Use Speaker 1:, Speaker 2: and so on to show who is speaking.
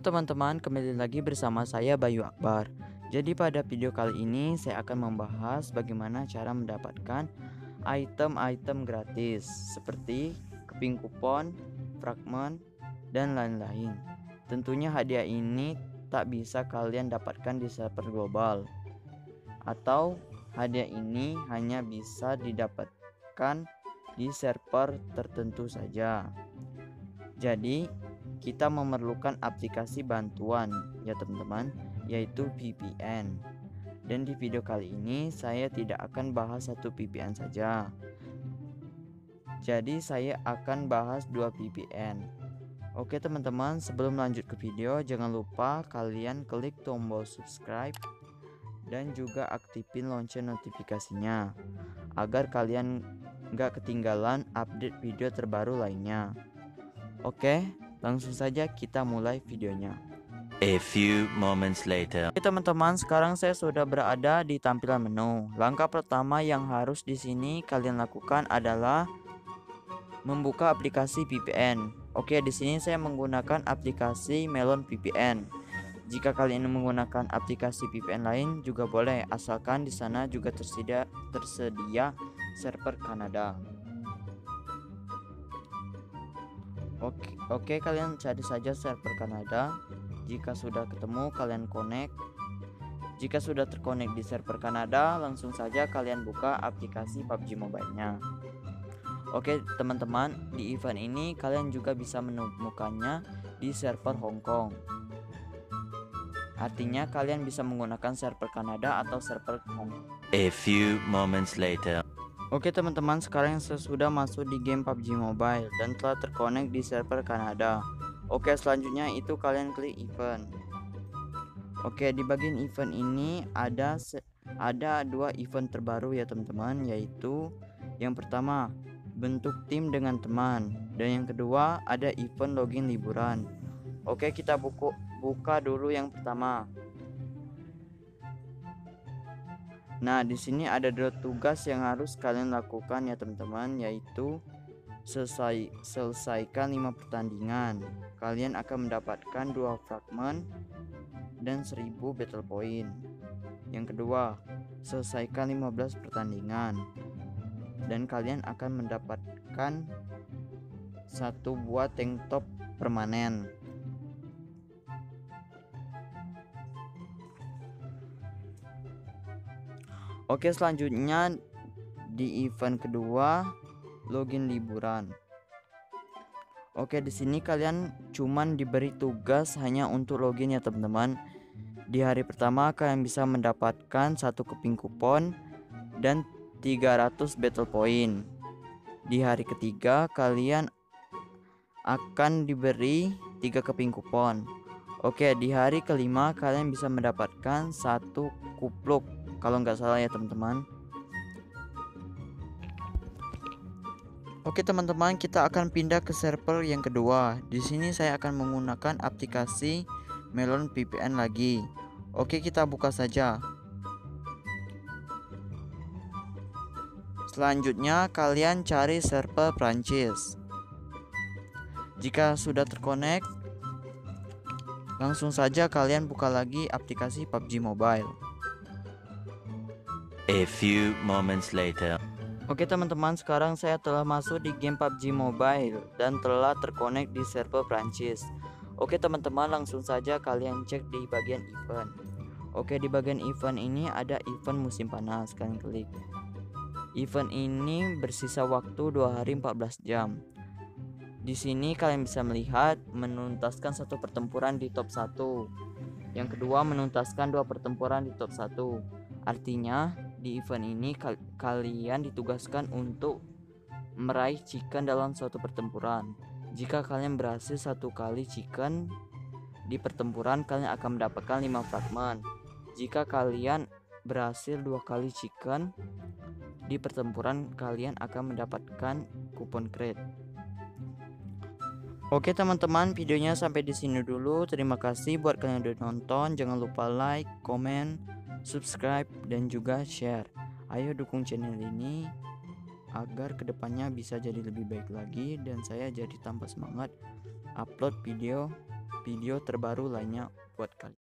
Speaker 1: teman-teman, kembali lagi bersama saya Bayu Akbar. Jadi pada video kali ini saya akan membahas bagaimana cara mendapatkan item-item gratis seperti keping kupon, fragment, dan lain-lain. Tentunya hadiah ini tak bisa kalian dapatkan di server global atau hadiah ini hanya bisa didapatkan di server tertentu saja. Jadi, kita memerlukan aplikasi bantuan ya teman-teman yaitu VPN dan di video kali ini saya tidak akan bahas satu VPN saja. Jadi saya akan bahas dua VPN Oke teman-teman sebelum lanjut ke video jangan lupa kalian klik tombol subscribe dan juga aktifin lonceng notifikasinya agar kalian nggak ketinggalan update video terbaru lainnya. Oke Langsung saja kita mulai videonya.
Speaker 2: A few moments later.
Speaker 1: Oke teman-teman, sekarang saya sudah berada di tampilan menu. Langkah pertama yang harus di sini kalian lakukan adalah membuka aplikasi VPN. Oke, di sini saya menggunakan aplikasi Melon VPN. Jika kalian menggunakan aplikasi VPN lain juga boleh, asalkan di sana juga tersedia tersedia server Kanada. Oke, oke kalian cari saja server Kanada. Jika sudah ketemu kalian connect. Jika sudah terkonek di server Kanada, langsung saja kalian buka aplikasi PUBG Mobile-nya. Oke, teman-teman, di event ini kalian juga bisa menemukannya di server Hong Kong. Artinya kalian bisa menggunakan server Kanada atau server Hong Kong.
Speaker 2: A few moments later.
Speaker 1: Oke teman-teman sekarang saya sudah masuk di game PUBG Mobile dan telah terkonek di server Kanada. Oke selanjutnya itu kalian klik event. Oke di bagian event ini ada ada dua event terbaru ya teman-teman yaitu yang pertama bentuk tim dengan teman dan yang kedua ada event login liburan. Oke kita buku, buka dulu yang pertama Nah, di sini ada dua tugas yang harus kalian lakukan ya teman-teman yaitu selesai selesaikan 5 pertandingan. Kalian akan mendapatkan dua fragment dan 1000 battle point. Yang kedua, selesaikan 15 pertandingan dan kalian akan mendapatkan satu buah tank top permanen. Oke, selanjutnya di event kedua login liburan. Oke, di sini kalian cuman diberi tugas hanya untuk login ya, teman-teman. Di hari pertama kalian bisa mendapatkan satu keping kupon dan 300 battle point. Di hari ketiga kalian akan diberi tiga keping kupon. Oke, di hari kelima kalian bisa mendapatkan satu kupluk kalau nggak salah ya teman-teman Oke teman-teman, kita akan pindah ke server yang kedua. Di sini saya akan menggunakan aplikasi Melon VPN lagi. Oke, kita buka saja. Selanjutnya, kalian cari server Prancis. Jika sudah terkonek, langsung saja kalian buka lagi aplikasi PUBG Mobile.
Speaker 2: A few moments later.
Speaker 1: Oke teman-teman, sekarang saya telah masuk di game PUBG Mobile dan telah terkonek di server Prancis. Oke teman-teman, langsung saja kalian cek di bagian event. Oke, di bagian event ini ada event musim panas, kalian klik. Event ini bersisa waktu 2 hari 14 jam. Di sini kalian bisa melihat menuntaskan satu pertempuran di top 1. Yang kedua menuntaskan dua pertempuran di top 1. Artinya di event ini kal kalian ditugaskan untuk meraih chicken dalam suatu pertempuran. Jika kalian berhasil satu kali chicken di pertempuran, kalian akan mendapatkan 5 fragment. Jika kalian berhasil dua kali chicken di pertempuran, kalian akan mendapatkan kupon crate. Oke teman-teman, videonya sampai di sini dulu. Terima kasih buat kalian yang udah nonton. Jangan lupa like, comment, subscribe, dan juga share. Ayo dukung channel ini agar ke depannya bisa jadi lebih baik lagi dan saya jadi tambah semangat upload video video terbaru lainnya buat kalian.